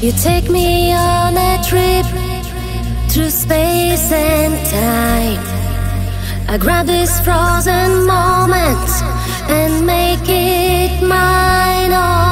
You take me on a trip through space and time. I grab this frozen moment and make it mine. Oh,